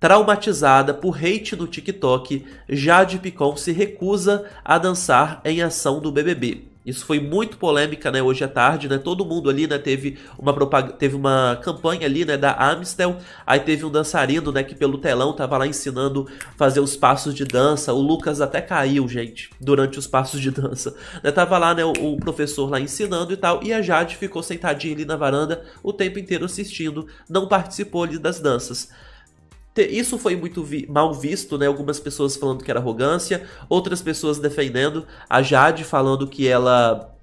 Traumatizada por hate no TikTok, Jade Picon se recusa a dançar em ação do BBB. Isso foi muito polêmica, né, hoje à tarde, né? Todo mundo ali, né, teve uma teve uma campanha ali, né, da Amstel. Aí teve um dançarino, né, que pelo telão tava lá ensinando fazer os passos de dança. O Lucas até caiu, gente, durante os passos de dança. Né, tava lá, né, o, o professor lá ensinando e tal, e a Jade ficou sentadinha ali na varanda o tempo inteiro assistindo, não participou ali das danças. Isso foi muito vi mal visto, né? Algumas pessoas falando que era arrogância, outras pessoas defendendo. A Jade falando que ela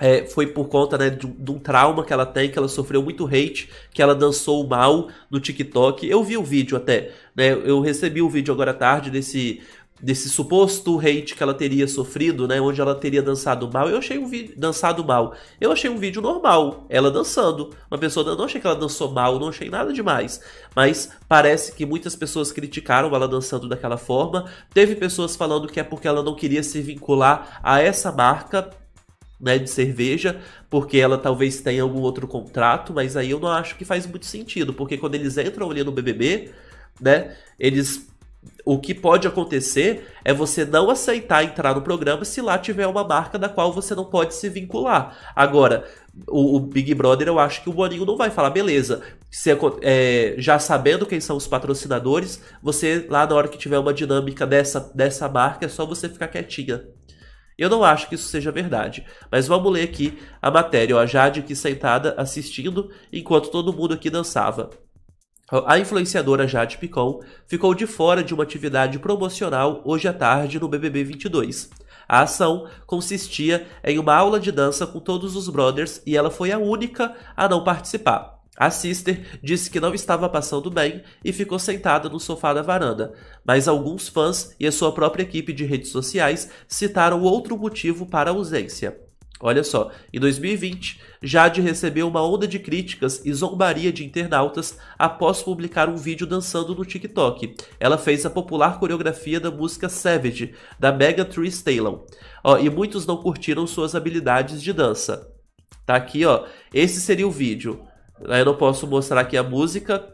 é, foi por conta né, de, de, um trauma que ela tem, que ela sofreu muito hate, que ela dançou mal no TikTok. Eu vi o vídeo até, né? Eu recebi o vídeo agora à tarde desse desse suposto hate que ela teria sofrido, né, onde ela teria dançado mal. Eu achei um vídeo dançado mal. Eu achei um vídeo normal, ela dançando. Uma pessoa não achei que ela dançou mal, não achei nada demais, mas parece que muitas pessoas criticaram ela dançando daquela forma. Teve pessoas falando que é porque ela não queria se vincular a essa marca né, de cerveja, porque ela talvez tenha algum outro contrato, mas aí eu não acho que faz muito sentido, porque quando eles entram ali no BBB, né, eles o que pode acontecer é você não aceitar entrar no programa se lá tiver uma marca da qual você não pode se vincular. Agora, o, o Big Brother, eu acho que o Boninho não vai falar, beleza, se, é, já sabendo quem são os patrocinadores, você lá na hora que tiver uma dinâmica dessa, dessa marca, é só você ficar quietinha. Eu não acho que isso seja verdade, mas vamos ler aqui a matéria. Ó, a Jade aqui sentada assistindo enquanto todo mundo aqui dançava. A influenciadora Jade Picon ficou de fora de uma atividade promocional hoje à tarde no BBB 22. A ação consistia em uma aula de dança com todos os brothers e ela foi a única a não participar. A Sister disse que não estava passando bem e ficou sentada no sofá da varanda, mas alguns fãs e a sua própria equipe de redes sociais citaram outro motivo para a ausência. Olha só, em 2020, Jade recebeu uma onda de críticas e zombaria de internautas após publicar um vídeo dançando no TikTok. Ela fez a popular coreografia da música Savage, da Mega Tree Stallion. Ó, e muitos não curtiram suas habilidades de dança. Tá aqui, ó. Esse seria o vídeo. Eu não posso mostrar aqui a música,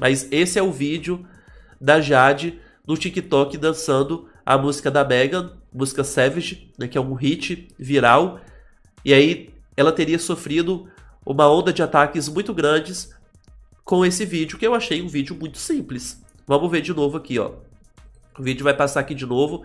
mas esse é o vídeo da Jade no TikTok dançando a música da Megan, música Savage, né, que é um hit viral. E aí ela teria sofrido uma onda de ataques muito grandes com esse vídeo, que eu achei um vídeo muito simples. Vamos ver de novo aqui, ó. O vídeo vai passar aqui de novo.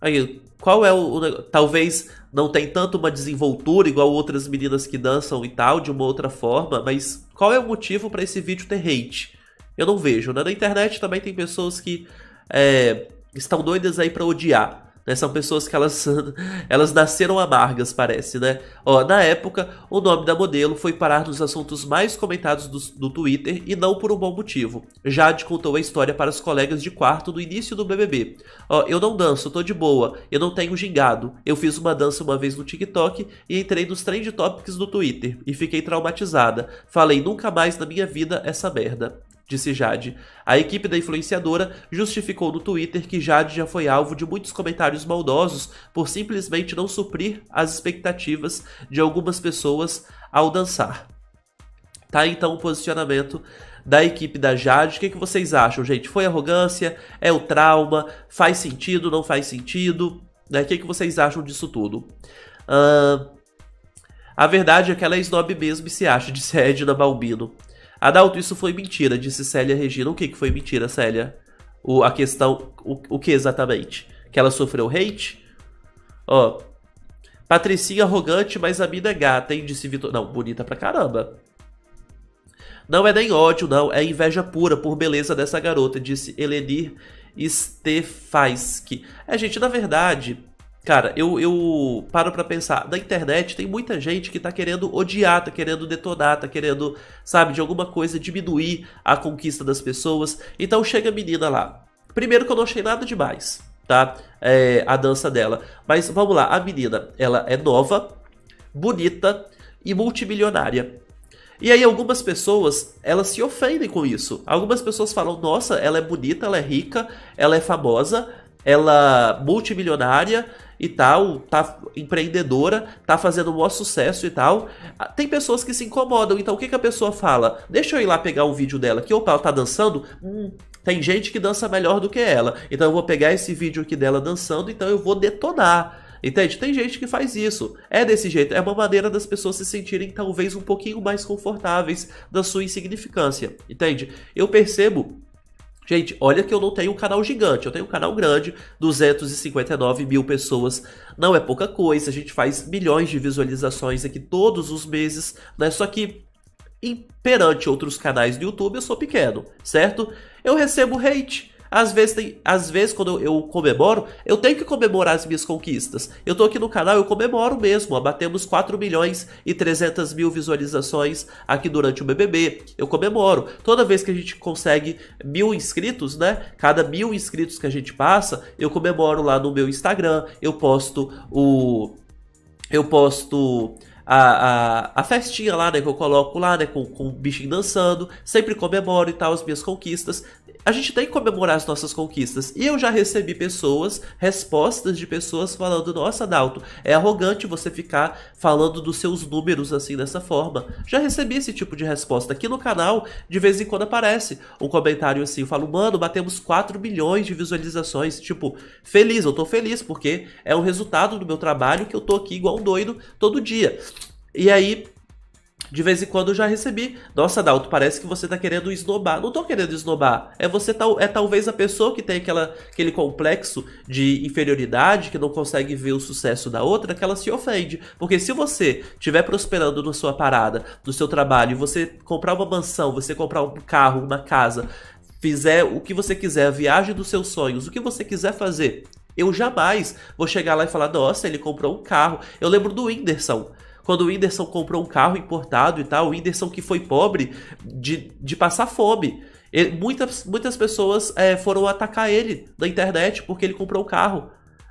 Aí, qual é o, o, Talvez não tem tanto uma desenvoltura igual outras meninas que dançam e tal, de uma outra forma, mas qual é o motivo para esse vídeo ter hate? Eu não vejo, né? Na internet também tem pessoas que é, estão doidas aí para odiar. Né? São pessoas que elas, elas nasceram amargas, parece, né? Ó, na época, o nome da modelo foi parar nos assuntos mais comentados do, do Twitter e não por um bom motivo. Jade contou a história para os colegas de quarto no início do BBB. Ó, eu não danço, tô de boa, eu não tenho gingado. Eu fiz uma dança uma vez no TikTok e entrei nos trend topics do Twitter e fiquei traumatizada. Falei nunca mais na minha vida essa merda disse Jade. A equipe da influenciadora justificou no Twitter que Jade já foi alvo de muitos comentários maldosos por simplesmente não suprir as expectativas de algumas pessoas ao dançar. Tá então o posicionamento da equipe da Jade. O que, que vocês acham, gente? Foi arrogância? É o trauma? Faz sentido? Não faz sentido? Né? O que, que vocês acham disso tudo? Uh, a verdade é que ela é snob mesmo e se acha, disse Edna Balbino. Adalto, isso foi mentira, disse Célia Regina. O que, que foi mentira, Célia? O, a questão. O, o que exatamente? Que ela sofreu hate? Ó. Patricinha arrogante, mas a mina é gata, hein? Disse Vitor. Não, bonita pra caramba. Não é nem ódio, não. É inveja pura por beleza dessa garota, disse Elenir Stefaski. É, gente, na verdade, Cara, eu, eu paro pra pensar, na internet tem muita gente que tá querendo odiar, tá querendo detonar, tá querendo, sabe, de alguma coisa diminuir a conquista das pessoas. Então chega a menina lá. Primeiro que eu não achei nada demais, tá? É, a dança dela. Mas vamos lá, a menina, ela é nova, bonita e multimilionária. E aí algumas pessoas, elas se ofendem com isso. Algumas pessoas falam, nossa, ela é bonita, ela é rica, ela é famosa, ela é multimilionária e tal, tá empreendedora, tá fazendo um maior sucesso e tal. Tem pessoas que se incomodam, então o que, que a pessoa fala? Deixa eu ir lá pegar um vídeo dela que, opa, ela tá dançando, hum, Tem gente que dança melhor do que ela. Então eu vou pegar esse vídeo aqui dela dançando, então eu vou detonar. Entende? Tem gente que faz isso. É desse jeito. É uma maneira das pessoas se sentirem talvez um pouquinho mais confortáveis da sua insignificância. Entende? Eu percebo Gente, olha que eu não tenho um canal gigante, eu tenho um canal grande, 259 mil pessoas. Não é pouca coisa, a gente faz milhões de visualizações aqui todos os meses, né? Só que perante outros canais do YouTube eu sou pequeno, certo? Eu recebo hate. Às vezes, tem, às vezes, quando eu comemoro, eu tenho que comemorar as minhas conquistas. Eu tô aqui no canal, eu comemoro mesmo. Abatemos 4 milhões e 300 mil visualizações aqui durante o BBB. Eu comemoro. Toda vez que a gente consegue mil inscritos, né? Cada mil inscritos que a gente passa, eu comemoro lá no meu Instagram. Eu posto o. Eu posto a, a, a festinha lá, né, que eu coloco lá, né, com, com o bichinho dançando, sempre comemoro e tal as minhas conquistas a gente tem que comemorar as nossas conquistas. E eu já recebi pessoas, respostas de pessoas falando: Nossa, Dalton, é arrogante você ficar falando dos seus números assim dessa forma. Já recebi esse tipo de resposta. Aqui no canal, de vez em quando aparece um comentário assim: Eu falo, mano, batemos 4 milhões de visualizações. Tipo, feliz, eu tô feliz porque é um resultado do meu trabalho que eu tô aqui igual um doido todo dia. E aí, de vez em quando eu já recebi. Nossa, Dalton, parece que você tá querendo esnobar. Não tô querendo esnobar. É você tal, é talvez a pessoa que tem aquela, aquele complexo de inferioridade, que não consegue ver o sucesso da outra, que ela se ofende. Porque se você estiver prosperando na sua parada, no seu trabalho, você comprar uma mansão, você comprar um carro, uma casa, fizer o que você quiser, a viagem dos seus sonhos, o que você quiser fazer, eu jamais vou chegar lá e falar, nossa, ele comprou um carro. Eu lembro do Whindersson quando o Whindersson comprou um carro importado e tal, o Whindersson que foi pobre de, de passar fome. Ele, muitas, muitas pessoas é, foram atacar ele na internet porque ele comprou um carro.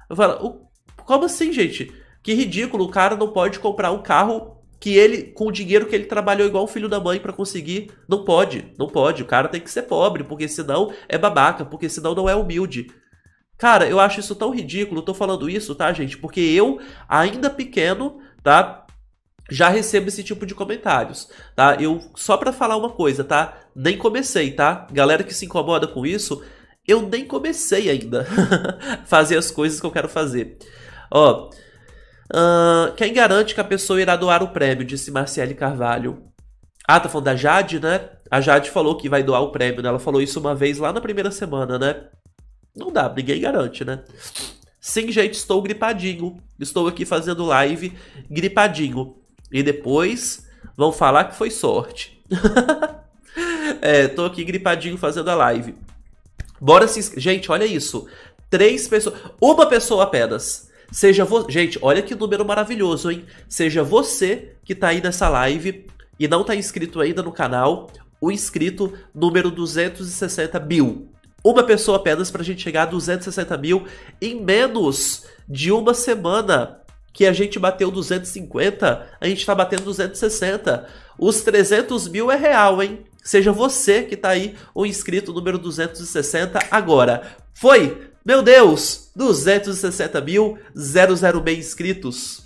Eu falo, como assim, gente? Que ridículo, o cara não pode comprar um carro que ele, com o dinheiro que ele trabalhou igual o filho da mãe para conseguir. Não pode, não pode. O cara tem que ser pobre, porque senão é babaca, porque senão não é humilde. Cara, eu acho isso tão ridículo, tô falando isso, tá, gente? Porque eu, ainda pequeno, tá? Já recebo esse tipo de comentários, tá? Eu só para falar uma coisa, tá? Nem comecei, tá? Galera que se incomoda com isso, eu nem comecei ainda fazer as coisas que eu quero fazer. Ó, uh, quem garante que a pessoa irá doar o prêmio? Disse Marciele Carvalho. Ah, tá falando da Jade, né? A Jade falou que vai doar o prêmio, né? Ela falou isso uma vez lá na primeira semana, né? Não dá, ninguém garante, né? Sim, gente, estou gripadinho. Estou aqui fazendo live gripadinho. E depois vão falar que foi sorte. é, tô aqui gripadinho fazendo a live. Bora se. Gente, olha isso. Três pessoas. Uma pessoa apenas. Seja você. Gente, olha que número maravilhoso, hein? Seja você que tá aí nessa live e não tá inscrito ainda no canal, o inscrito número 260 mil. Uma pessoa apenas pra gente chegar a 260 mil em menos de uma semana que a gente bateu 250, a gente está batendo 260. Os 300 mil é real, hein? Seja você que está aí, o inscrito número 260 agora. Foi! Meu Deus! 260 mil, 006 inscritos.